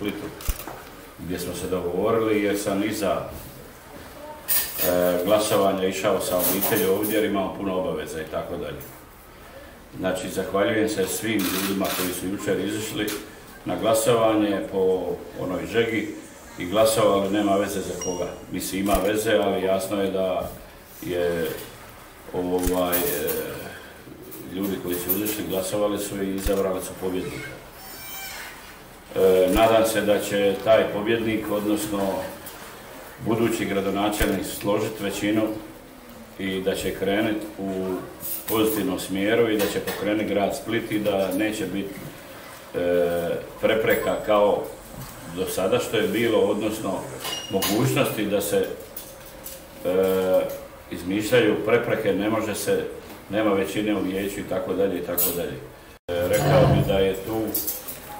Splitu gdje smo se dogovorili jer sam iza e, glasovanja išao sa obitelji ovdje jer imamo puno obaveza i tako dalje. Znači, zahvaljujem se svim ljudima koji su jučer izišli na glasovanje po onoj žegi i glasovali, nema veze za koga. Mislim, ima veze, ali jasno je da je ovaj, e, ljudi koji su izišli glasovali su i izabrali su pobjednika. E, nadam se da će taj pobjednik, odnosno budući gradonačelnik složiti većinu i da će krenuti u pozitivnom smjeru i da će pokrenuti grad Split i da neće biti e, prepreka kao do sada što je bilo, odnosno mogućnosti da se e, izmišljaju prepreke, ne može se, nema većine u vijeću i tako dalje i tako dalje. E, rekao bi da je tu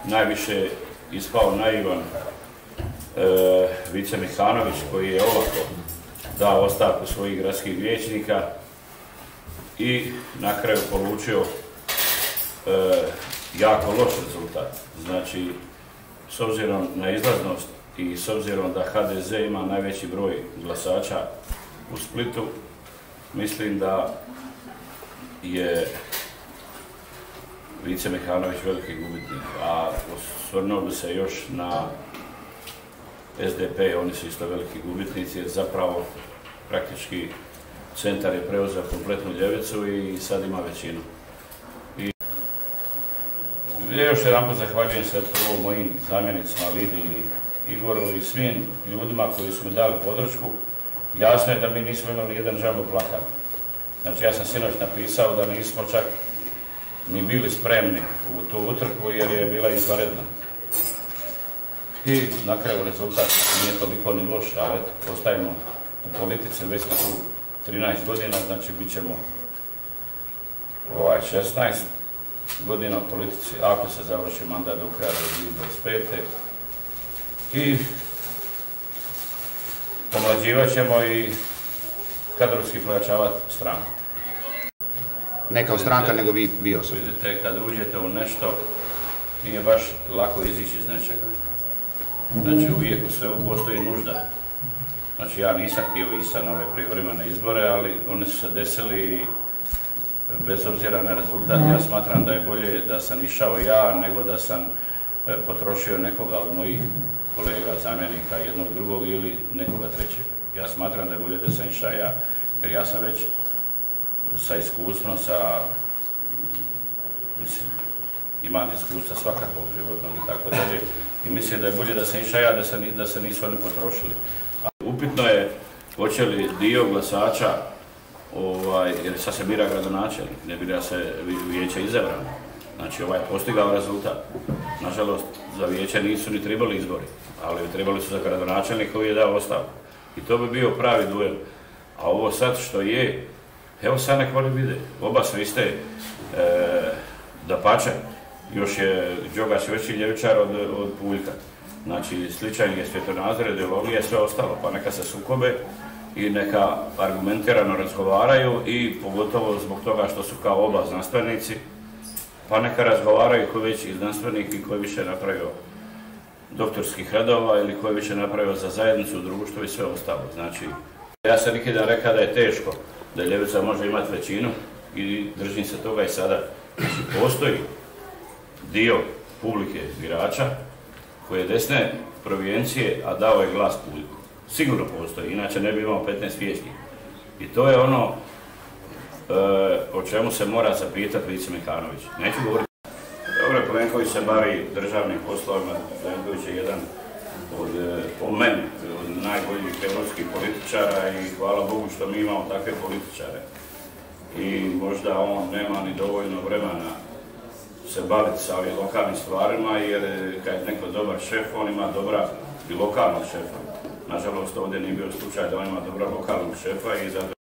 najviše ispao naivan e, Vice Mihanović koji je ovako dao ostavku svojih gradskih vijećnika i na kraju polučio e, jako loš rezultat. Znači, s obzirom na izlaznost i s obzirom da HDZ ima najveći broj glasača u Splitu, mislim da je Vice Mihanović veliki gubitnik, a osvrnuo bi se još na SDP, oni su isto veliki gubitnici, jer zapravo praktički centar je preuzeo kompletnu ljevicu i sad ima većinu. I ja još jedan zahvaljujem se prvo mojim zamjenicima Lidi i Igoru i svim ljudima koji su mi dali podršku. Jasno je da mi nismo imali jedan džambo plakat. Znači ja sam sinoć napisao da nismo čak ni bili spremni u tu utrku jer je bila izvaredna. I na kraju rezultat nije toliko ni loš, ali eto, ostajemo u politici, već smo tu 13 godina, znači bit ćemo ovaj 16 godina u politici, ako se završi mandat do kraja do 2025. I pomlađivat ćemo i kadrovski pojačavati stranu. Ne kao stranka, nego vi, vi osobno. Vidite, kad uđete u nešto, nije baš lako izići iz nečega. Znači, uvijek u svemu postoji nužda. Znači, ja nisam htio ići sa nove prijevremene izbore, ali oni su se desili bez obzira na rezultat, ja smatram da je bolje da sam išao ja, nego da sam e, potrošio nekoga od mojih kolega, zamjenika, jednog drugog ili nekoga trećeg. Ja smatram da je bolje da sam išao ja, jer ja sam već sa iskustvom, sa mislim, imam iskustva svakakvog životnog i tako dalje. I mislim da je bolje da sam išao ja, da se, da se nisu oni potrošili. A upitno je hoće li dio glasača, ovaj, jer sad se bira gradonačelnik, ne bira se vijeće izabrano. Znači ovaj je postigao rezultat. Nažalost, za vijeće nisu ni trebali izbori, ali trebali su za gradonačelnik koji je dao ostavku. I to bi bio pravi duel. A ovo sad što je, Evo sad nek oni vide, oba su iste, e, da pače, još je Đogaš veći ljevičar od, od Puljka. Znači, sličan je svjetonazor, ideologija, sve ostalo, pa neka se sukobe i neka argumentirano razgovaraju i pogotovo zbog toga što su kao oba znanstvenici, pa neka razgovaraju koji veći znanstvenik i koji više napravio doktorskih radova ili koji više napravio za zajednicu, društvo i sve ostalo. Znači, ja sam nikada rekao da je teško da Ljevica može imati većinu i držim se toga i sada. Znači, postoji dio publike birača koje desne provijencije, a dao je glas publiku. Sigurno postoji, inače ne bi imao 15 vijećnika. I to je ono e, o čemu se mora zapitati Lice Mihanović. Neću govoriti. Dobro, Plenković se bavi državnim poslovima, Plenković je jedan od, e, po meni, od najboljih europskih političara i hvala Bogu što mi imamo takve političare. I možda on nema ni dovoljno vremena se baviti sa ovim lokalnim stvarima, jer kad je neko dobar šef, on ima dobra i lokalnog šefa. Nažalost, ovdje nije bio slučaj da on ima dobra lokalnog šefa i zato